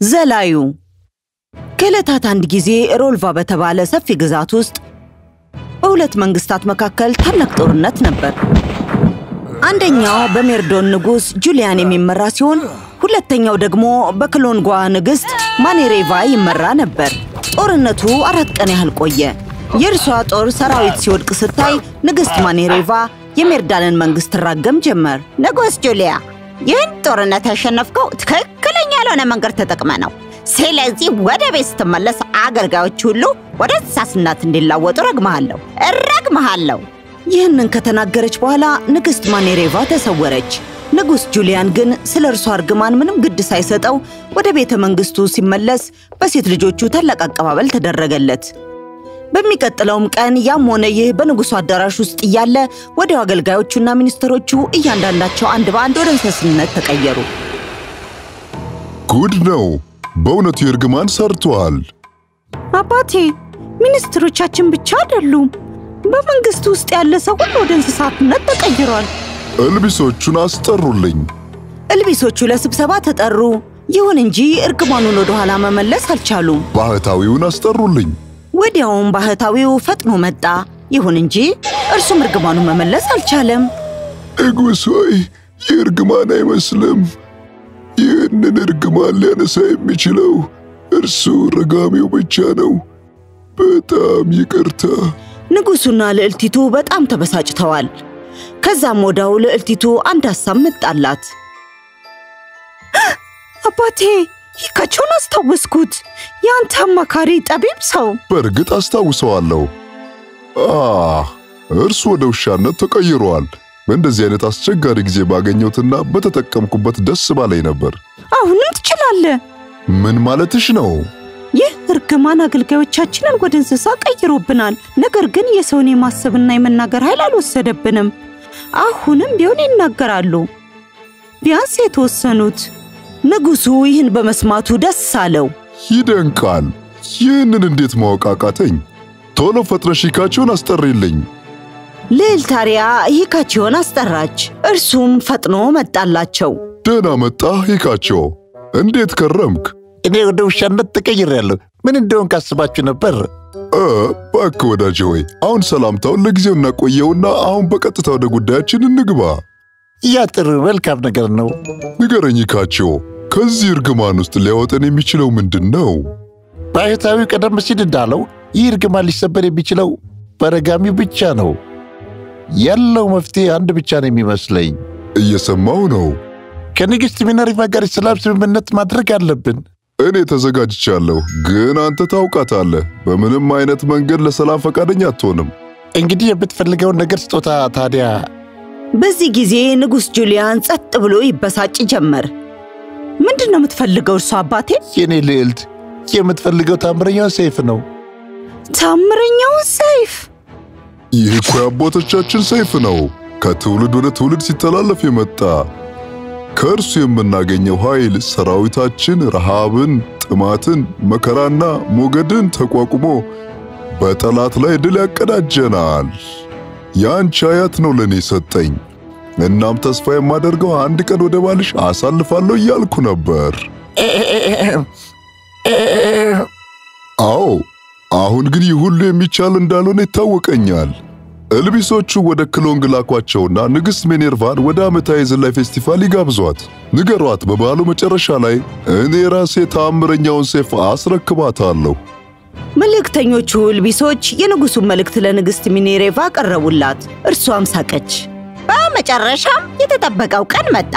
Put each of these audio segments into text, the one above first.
ዘላዩ ከዕለታት አንድ ጊዜ ሮልቫ በተባለ ሰፊ ግዛት ውስጥ በሁለት መንግስታት መካከል ታላቅ ጦርነት ነበር። አንደኛው በሜርዶን ንጉሥ ጁሊያን የሚመራ ሲሆን ሁለተኛው ደግሞ በክሎንጓ ንግሥት ማኔሬቫ ይመራ ነበር። ጦርነቱ አራት ቀን ያህል ቆየ። የእርሷ ጦር ሰራዊት ሲወድቅ ስታይ ንግሥት ማኔሬቫ የሜርዳንን መንግሥት ትራገም ጀመር። ንጉሥ ጁሊያ፣ ይህን ጦርነት ያሸነፍከው ትክክለኛ ያልሆነ መንገድ ተጠቅመ ነው። ስለዚህ ወደ ቤት ስትመለስ አገልጋዮች ሁሉ ወደ እንስሳትነት እንዲላወጡ ረግመሃለሁ ረግመሃለሁ። ይህንን ከተናገረች በኋላ ንግሥት ማኔሬቫ ተሰወረች። ንጉሥ ጁሊያን ግን ስለ እርሷ እርግማን ምንም ግድ ሳይሰጠው ወደ ቤተ መንግሥቱ ሲመለስ በሴት ልጆቹ ታላቅ አቀባበል ተደረገለት። በሚቀጥለውም ቀን ያም ሆነ ይህ በንጉሡ አዳራሽ ውስጥ እያለ ወዲያው አገልጋዮቹና ሚኒስትሮቹ እያንዳንዳቸው አንድ በአንድ ወደ እንስስነት ተቀየሩ። ጉድ ነው! በእውነቱ የእርግማን ሰርቷል። አባቴ፣ ሚኒስትሮቻችን ብቻ አይደሉም። በመንግሥቱ ውስጥ ያለ ሰው ሁሉ ወደ እንስሳትነት ተቀይሯል። እልቢሶቹን አስጠሩልኝ። እልቢሶቹ ለስብሰባ ተጠሩ። ይሁን እንጂ እርግማኑን ወደ ኋላ መመለስ አልቻሉም። ባህታዊውን አስጠሩልኝ። ወዲያውም ባህታዊው ፈጥኖ መጣ። ይሁን እንጂ እርሱም እርግማኑን መመለስ አልቻለም። ንጉሥ ሆይ ይህ እርግማን አይመስልም። ይህንን እርግማን ሊያነሳ የሚችለው እርሱ ረጋሚው ብቻ ነው። በጣም ይቅርታ። ንጉሡና ልዕልቲቱ በጣም ተበሳጭተዋል። ከዛም ወዳው ልዕልቲቱ አንድ ሐሳብ መጣላት። አባቴ ይካቸውን አስታወስኩት። የአንተ አማካሪ ጠቢብ ሰው በእርግጥ አስታውሰዋለሁ። አህ እርሱ ወደ ውሻነት ተቀይሯል። በእንደዚህ አይነት አስቸጋሪ ጊዜ ባገኘሁትና በተጠቀምኩበት ደስ ባለኝ ነበር። አሁንም ትችላለህ። ምን ማለትሽ ነው? ይህ እርግማን አገልጋዮቻችንን ወደ እንስሳ ቀይሮብናል። ነገር ግን የሰውን የማሰብና የመናገር ኃይል አልወሰደብንም። አሁንም ቢሆን ይናገራሉ፣ ቢያንስ የተወሰኑት። ንጉሡ ይህን በመስማቱ ደስ አለው። ይደንቃል። ይህንን እንዴት ማወቅ አቃተኝ? ቶሎ ፈጥነሽ ሂካቸውን አስጠሪልኝ። ልዕልታሪያ ሂካቸውን አስጠራች። እርሱም ፈጥኖ መጣላቸው። ደህና መጣ ሂካቸው። እንዴት ከረምክ? እኔ ወደ ውሻነት ተቀይሬያለሁ። ምን እንደሆን ካስባችሁ ነበር? እ እባክህ ወዳጄ ሆይ አሁን ሰላምታውን ለጊዜው እናቆየውና አሁን በቀጥታ ወደ ጉዳያችን እንግባ። ያ ጥሩ መልካም ነገር ነው። ንገረኝ ሂካቸው፣ ከዚህ እርግማን ውስጥ ሊያወጠን የሚችለው ምንድን ነው? ባህታዊው ቀደም ሲል እንዳለው ይህ እርግማን ሊሰበር የሚችለው በረጋሚው ብቻ ነው። ያለው መፍትሄ አንድ ብቻ ነው የሚመስለኝ። እየሰማው ነው። ከንግሥት ሚነርቫ ጋር የሰላም ስምምነት ማድረግ አለብን። እኔ ተዘጋጅቻለሁ፣ ግን አንተ ታውቃታለህ። በምንም አይነት መንገድ ለሰላም ፈቃደኛ አትሆንም። እንግዲህ የምትፈልገውን ነገር ስጦታ ታዲያ በዚህ ጊዜ ንጉሥ ጁሊያን ጸጥ ብሎ ይበሳጭ ጀመር። ምንድን ነው የምትፈልገው እርሱ አባቴ? የኔ ልዕልት የምትፈልገው ታምረኛው ሰይፍ ነው። ታምረኛውን ሰይፍ? ይህ እኮ የአባቶቻችን ሰይፍ ነው፣ ከትውልድ ወደ ትውልድ ሲተላለፍ የመጣ ከእርሱ የምናገኘው ኃይል ሰራዊታችን ረሃብን፣ ጥማትን፣ መከራና ሞገድን ተቋቁሞ በጠላት ላይ ድል ያቀዳጀናል። የአንቺ አያት ነው ለእኔ ሰጠኝ። እናም ተስፋ የማደርገው አንድ ቀን ወደ ባልሽ አሳልፋለሁ እያልኩ ነበር። አዎ፣ አሁን ግን ይህ ሁሉ የሚቻል እንዳልሆነ ይታወቀኛል። እልቢሶቹ ወደ ክሎንግ ላኳቸውና ንግሥት ሚኔርቫን ወደ ዓመታዊ የዝላይ ፌስቲቫል ይጋብዟት። ንገሯት፣ በበዓሉ መጨረሻ ላይ እኔ ራሴ ተአምረኛውን ሰይፍ አስረክባታለሁ። መልእክተኞቹ እልቢሶች የንጉሡን መልእክት ለንግሥት ሚኔሬቫ አቀረቡላት። እርሷም ሳቀች። በመጨረሻም የተጠበቀው ቀን መጣ።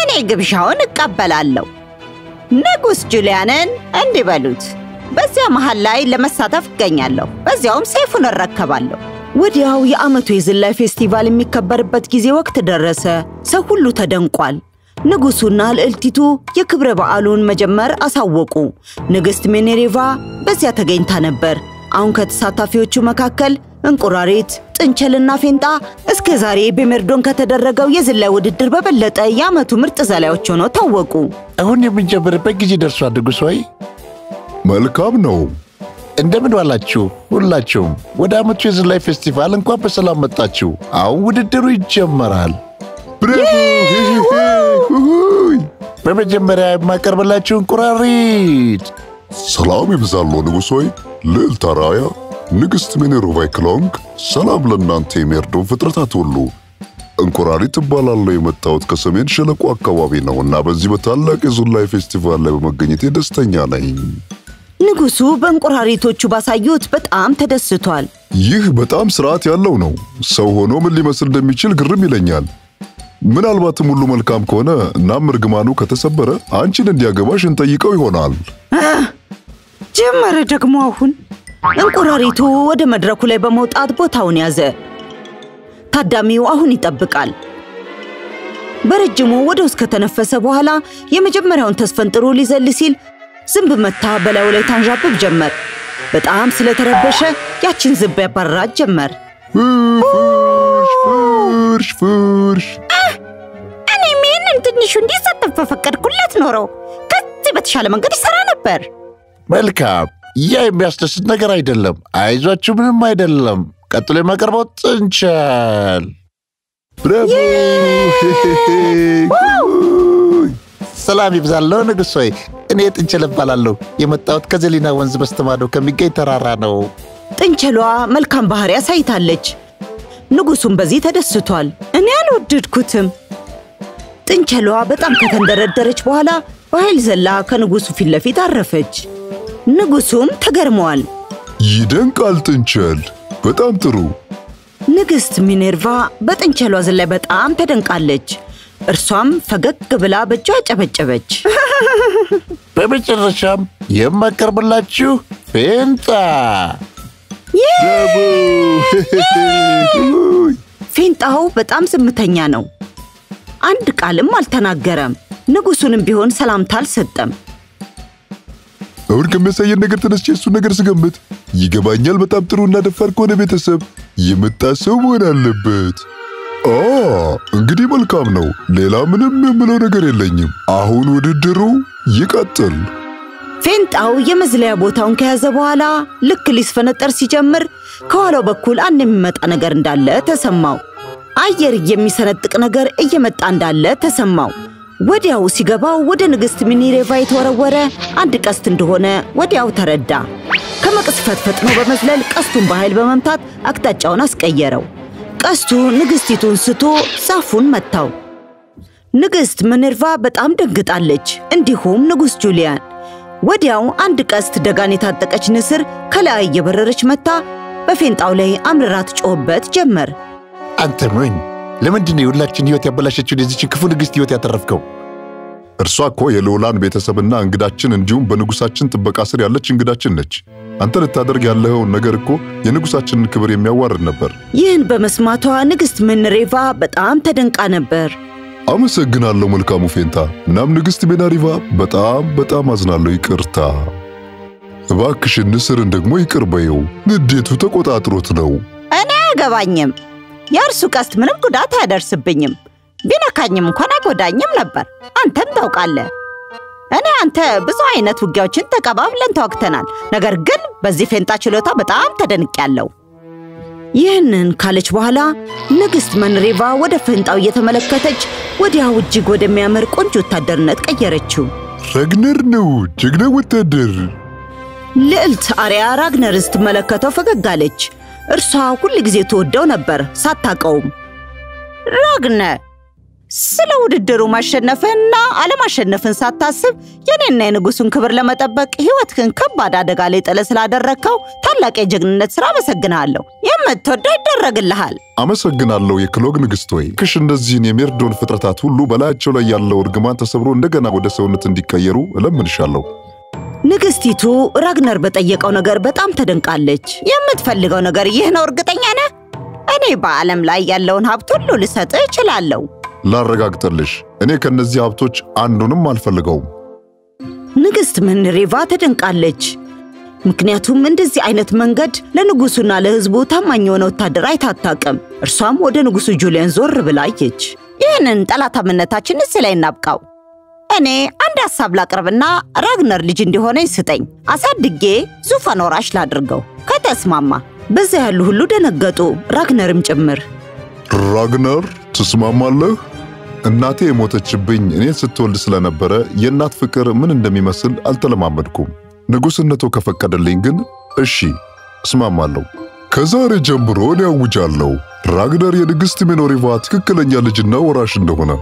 እኔ ግብዣውን እቀበላለሁ። ንጉሥ ጁሊያንን እንዲህ በዚያ መሃል ላይ ለመሳተፍ እገኛለሁ። በዚያውም ሰይፉን እረከባለሁ። ወዲያው የዓመቱ የዝላይ ፌስቲቫል የሚከበርበት ጊዜ ወቅት ደረሰ። ሰው ሁሉ ተደንቋል። ንጉሡና ልዕልቲቱ የክብረ በዓሉን መጀመር አሳወቁ። ንግሥት ሚኔርቫ በዚያ ተገኝታ ነበር። አሁን ከተሳታፊዎቹ መካከል እንቁራሪት፣ ጥንቸልና ፌንጣ እስከ ዛሬ በሜርዶን ከተደረገው የዝላይ ውድድር በበለጠ የዓመቱ ምርጥ ዘላዮች ሆነው ታወቁ። አሁን የምንጀምርበት ጊዜ ደርሷል። ንጉሥ ሆይ መልካም ነው። እንደምን ዋላችሁ ሁላችሁም። ወደ ዓመቱ የዝላይ ፌስቲቫል እንኳን በሰላም መጣችሁ። አሁን ውድድሩ ይጀመራል።! በመጀመሪያ የማቀርብላችሁ እንቁራሪት ሰላም ይብዛልዎ ንጉሥ ሆይ፣ ልዕልት አራያ፣ ንግሥት ሚኔርቫ ክሎንግ፣ ሰላም ለእናንተ የሜርዶን ፍጥረታት ሁሉ። እንቁራሪት እባላለሁ። የመጣሁት ከሰሜን ሸለቆ አካባቢ ነው እና በዚህ በታላቅ የዝላይ ፌስቲቫል ላይ በመገኘቴ ደስተኛ ነኝ። ንጉሡ በእንቁራሪቶቹ ባሳዩት በጣም ተደስቷል። ይህ በጣም ስርዓት ያለው ነው። ሰው ሆኖ ምን ሊመስል እንደሚችል ግርም ይለኛል። ምናልባትም ሁሉ መልካም ከሆነ እናም እርግማኑ ከተሰበረ አንቺን እንዲያገባሽ እንጠይቀው ይሆናል። ጀመረ ደግሞ አሁን እንቁራሪቱ ወደ መድረኩ ላይ በመውጣት ቦታውን ያዘ። ታዳሚው አሁን ይጠብቃል። በረጅሙ ወደ ውስጥ ከተነፈሰ በኋላ የመጀመሪያውን ተስፈንጥሮ ሊዘል ሲል ዝንብ መታ በላዩ ላይ ታንዣብብ ጀመር። በጣም ስለተረበሸ ያችን ዝንብ ያባረራት ጀመር። ፍርሽ ፍርሽ እኔም ይህንን ትንሹ እንዲሳተፍ በፈቀድኩለት ኖረው ከዚህ በተሻለ መንገድ ይሰራ ነበር። መልካም። ያ የሚያስደስት ነገር አይደለም። አይዟችሁ፣ ምንም አይደለም። ቀጥሎ የማቀርበው ጥንቸል። ብራቮ! ሰላም ይብዛለሁ ንጉሥ ሆይ፣ እኔ ጥንቸል እባላለሁ። የመጣሁት ከዘሊና ወንዝ በስተማዶ ከሚገኝ ተራራ ነው። ጥንቸሏ መልካም ባህሪ አሳይታለች። ንጉሡም በዚህ ተደስቷል። እኔ አልወደድኩትም። ጥንቸሏ በጣም ከተንደረደረች በኋላ በኃይል ዘላ ከንጉሡ ፊት ለፊት አረፈች። ንጉሡም ተገርመዋል። ይደንቃል ጥንቸል፣ በጣም ጥሩ። ንግሥት ሚኔርቫ በጥንቸሏ ዝላይ በጣም ተደንቃለች። እርሷም ፈገግ ብላ በእጇ አጨበጨበች። በመጨረሻም የማቀርብላችሁ ፌንጣ።! ፌንጣው በጣም ዝምተኛ ነው። አንድ ቃልም አልተናገረም። ንጉሡንም ቢሆን ሰላምታ አልሰጠም። አሁን ከሚያሳየን ነገር ተነስቼ እሱን ነገር ስገምት ይገባኛል። በጣም ጥሩ እና ደፋር ከሆነ ቤተሰብ የመጣ ሰው መሆን አለበት። እንግዲህ መልካም ነው። ሌላ ምንም የምለው ነገር የለኝም። አሁን ውድድሩ ይቀጥል። ፌንጣው የመዝለያ ቦታውን ከያዘ በኋላ ልክ ሊስፈነጠር ሲጀምር ከኋላው በኩል አንድ የሚመጣ ነገር እንዳለ ተሰማው። አየር የሚሰነጥቅ ነገር እየመጣ እንዳለ ተሰማው። ወዲያው ሲገባው ወደ ንግሥት ሚኒሬቫ የተወረወረ አንድ ቀስት እንደሆነ ወዲያው ተረዳ። ከመቅስፈት ፈጥኖ በመዝለል ቀስቱን በኃይል በመምታት አቅጣጫውን አስቀየረው። ቀስቱ ንግሥቲቱን ስቶ ዛፉን መታው። ንግሥት ሚኔርቫ በጣም ደንግጣለች፣ እንዲሁም ንጉሥ ጁሊያን። ወዲያው አንድ ቀስት ደጋን የታጠቀች ንስር ከላይ እየበረረች መታ በፌንጣው ላይ አምርራ ትጮህበት ጀመር። አንተ ሞኝ፣ ለምንድን ነው የሁላችን ሕይወት ያበላሸችውን የዚችን ክፉ ንግሥት ሕይወት ያተረፍከው? እርሷ እኮ የልዑላን ቤተሰብና እንግዳችን እንዲሁም በንጉሳችን ጥበቃ ስር ያለች እንግዳችን ነች። አንተ ልታደርግ ያለኸውን ነገር እኮ የንጉሳችንን ክብር የሚያዋርድ ነበር። ይህን በመስማቷ ንግሥት ሚኔርቫ በጣም ተደንቃ ነበር። አመሰግናለሁ መልካሙ ፌንታ። እናም ንግሥት ቤናሪቫ በጣም በጣም አዝናለሁ። ይቅርታ። እባክሽን ንስርን ደግሞ ይቅር በይው። ንዴቱ ተቆጣጥሮት ነው። እኔ አያገባኝም። የእርሱ ቀስት ምንም ጉዳት አያደርስብኝም። ቢነካኝም እንኳን አይጎዳኝም ነበር። አንተም ታውቃለህ። እኔ አንተ ብዙ አይነት ውጊያዎችን ተቀባብለን ተዋግተናል። ነገር ግን በዚህ ፌንጣ ችሎታ በጣም ተደንቄያለሁ። ይህንን ካለች በኋላ ንግሥት ሚኔርቫ ወደ ፌንጣው እየተመለከተች ወዲያው እጅግ ወደሚያምር ቆንጆ ወታደርነት ቀየረችው። ረግነር ነው ጀግና ወታደር። ልዕልት አርያ ራግነርን ስትመለከተው ፈገግ አለች። እርሷ ሁል ጊዜ ትወደው ነበር ሳታቀውም። ራግነር ስለ ውድድሩ ማሸነፍህና አለማሸነፍን ሳታስብ የኔና የንጉሱን ክብር ለመጠበቅ ሕይወትህን ከባድ አደጋ ላይ ጥለህ ስላደረግከው ታላቅ የጀግንነት ሥራ አመሰግንሃለሁ። የምትወደው ይደረግልሃል። አመሰግናለሁ የክሎግ ንግሥት ሆይ ክሽ እነዚህን የሜርዶን ፍጥረታት ሁሉ በላያቸው ላይ ያለው እርግማን ተሰብሮ እንደገና ወደ ሰውነት እንዲቀየሩ እለምንሻለሁ። ንግሥቲቱ ራግነር በጠየቀው ነገር በጣም ተደንቃለች። የምትፈልገው ነገር ይህ ነው? እርግጠኛ ነህ? እኔ በዓለም ላይ ያለውን ሀብት ሁሉ ልሰጥህ እችላለሁ። ላረጋግጥልሽ፣ እኔ ከነዚህ ሀብቶች አንዱንም አልፈልገውም። ንግሥት ሚኔርቫ ተደንቃለች። ምክንያቱም እንደዚህ አይነት መንገድ ለንጉሡና ለሕዝቡ ታማኝ የሆነ ወታደር አይታታቅም። እርሷም ወደ ንጉሡ ጁሊያን ዞር ብላ አየች። ይህንን ጠላታምነታችን እዚህ ላይ እናብቃው። እኔ አንድ ሐሳብ ላቅርብና ራግነር ልጅ እንዲሆነኝ ስጠኝ። አሳድጌ ዙፋን ወራሽ ላድርገው። ከተስማማ በዚያ ያሉ ሁሉ ደነገጡ፣ ራግነርም ጭምር። ራግነር ትስማማለህ? እናቴ የሞተችብኝ እኔን ስትወልድ ስለነበረ የእናት ፍቅር ምን እንደሚመስል አልተለማመድኩም። ንጉሥነቱ ከፈቀደልኝ ግን እሺ እስማማለሁ። ከዛሬ ጀምሮ እኔ ያውጃለሁ ራግነር የንግሥት ሚኔርቫ ትክክለኛ ልጅና ወራሽ እንደሆነ።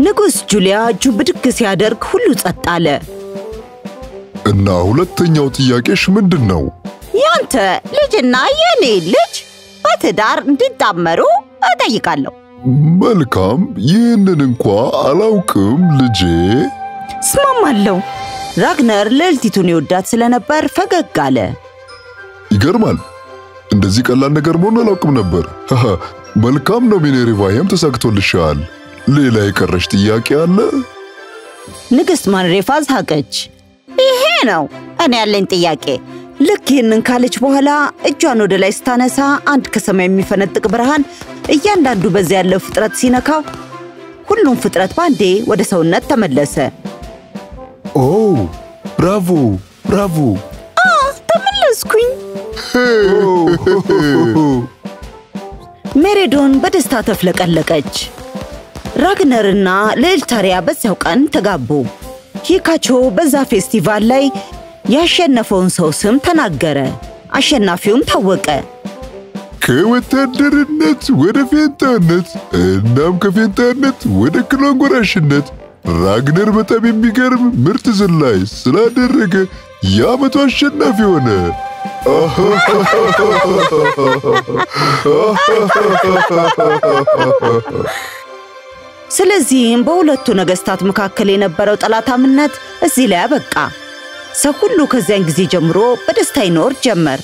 ንጉሥ ጁሊያ እጁ ብድግ ሲያደርግ ሁሉ ጸጥ አለ። እና ሁለተኛው ጥያቄሽ ምንድን ነው? ያንተ ልጅና የኔ ልጅ በትዳር እንዲጣመሩ እጠይቃለሁ። መልካም፣ ይህንን እንኳ አላውቅም ልጄ። እስማማለሁ። ራግነር ልዕልቲቱን ይወዳት ስለነበር ፈገግ አለ። ይገርማል። እንደዚህ ቀላል ነገር መሆኑን አላውቅም ነበር። መልካም ነው ሚኔርቫ፣ ይህም ተሳክቶልሻል። ሌላ የቀረሽ ጥያቄ አለ? ንግሥት ማንሬፋ ሳቀች። ይሄ ነው እኔ ያለኝ ጥያቄ። ልክ ይህንን ካለች በኋላ እጇን ወደ ላይ ስታነሳ አንድ ከሰማይ የሚፈነጥቅ ብርሃን እያንዳንዱ በዚያ ያለው ፍጥረት ሲነካው ሁሉም ፍጥረት ባንዴ ወደ ሰውነት ተመለሰ። ኦ ብራቮ ብራቮ! ተመለስኩኝ። ሜርዶን በደስታ ተፍለቀለቀች። ራግነርና ልዕልት አራያ በዚያው ቀን ተጋቡ። ሂካቾ በዛ ፌስቲቫል ላይ ያሸነፈውን ሰው ስም ተናገረ። አሸናፊውም ታወቀ። ከወታደርነት ወደ ፌንጣነት እናም ከፌንጣነት ወደ ክሎንግ ወራሽነት ራግነር በጣም የሚገርም ምርጥ ዝላይ ስላደረገ የዓመቱ አሸናፊ ሆነ። ስለዚህም በሁለቱ ነገሥታት መካከል የነበረው ጠላታምነት እዚህ ላይ አበቃ። ሰው ሁሉ ከዚያን ጊዜ ጀምሮ በደስታ ይኖር ጀመር።